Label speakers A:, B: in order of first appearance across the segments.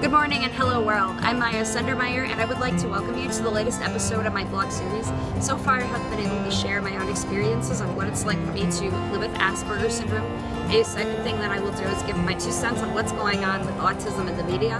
A: Good morning and hello world. I'm Miyah Sundermeyer and I would like to welcome you to the latest episode of my blog series. So far I have been able to share my own experiences on what it's like for me to live with Asperger's syndrome. A second thing that I will do is give my two cents on what's going on with autism in the media.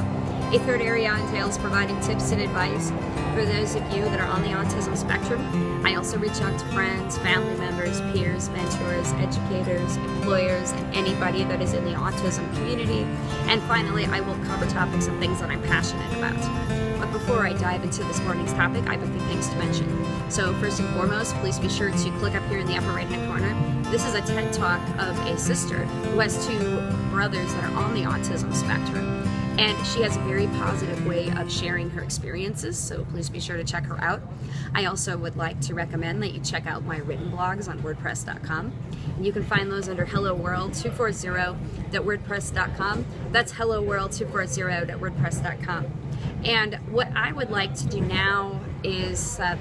A: A third area entails providing tips and advice for those of you that are on the autism spectrum. I also reach out to friends, family members, peers, mentors, educators, employers, and anybody that is in the autism community. And finally, I will cover topics and things that I'm passionate about. But before I dive into this morning's topic, I have a few things to mention. So first and foremost, please be sure to click up here in the upper right hand corner. This is a TED Talk of a sister who has two brothers that are on the autism spectrum and she has a very positive way of sharing her experiences, so please be sure to check her out. I also would like to recommend that you check out my written blogs on WordPress.com. And you can find those under Hello World 240.wordpress.com. That's Hello World 240.wordpress.com. And what I would like to do now is uh,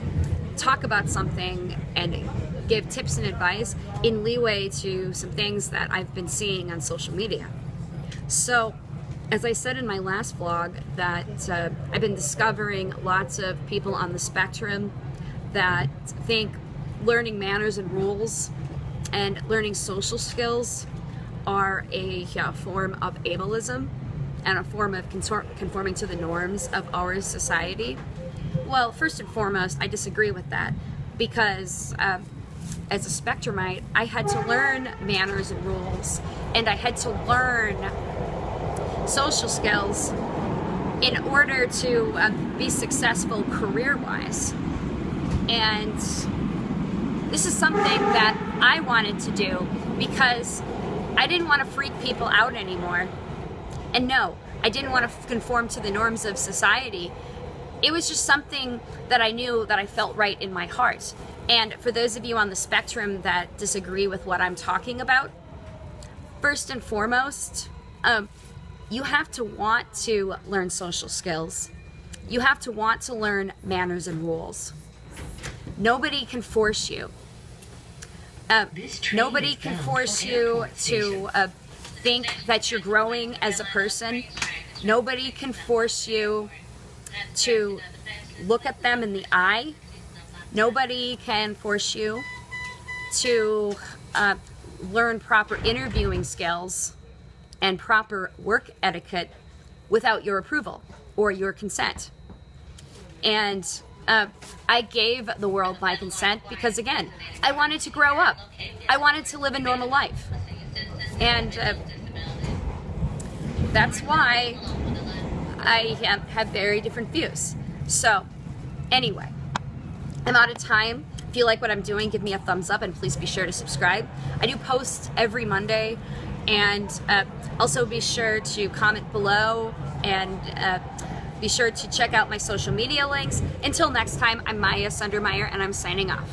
A: talk about something and give tips and advice in leeway to some things that I've been seeing on social media. So, as I said in my last vlog, that uh, I've been discovering lots of people on the spectrum that think learning manners and rules and learning social skills are a yeah, form of ableism and a form of conforming to the norms of our society. Well, first and foremost, I disagree with that because uh, as a spectrumite, I had to learn manners and rules and I had to learn social skills in order to uh, be successful career-wise. And this is something that I wanted to do because I didn't want to freak people out anymore. And no, I didn't want to conform to the norms of society. It was just something that I knew that I felt right in my heart. And for those of you on the spectrum that disagree with what I'm talking about, first and foremost, um, you have to want to learn social skills. You have to want to learn manners and rules. Nobody can force you. Uh, nobody can force you to uh, think that you're growing as a person. Nobody can force you to look at them in the eye. Nobody can force you to uh, learn proper interviewing skills and proper work etiquette without your approval or your consent. And uh, I gave the world my consent because, again, I wanted to grow up. I wanted to live a normal life. And uh, that's why I have, very different views. So, anyway, I'm out of time. If you like what I'm doing, give me a thumbs up and please be sure to subscribe. I do post every Monday and uh, also be sure to comment below and uh, be sure to check out my social media links. Until next time, I'm Miyah Sundermeyer and I'm signing off.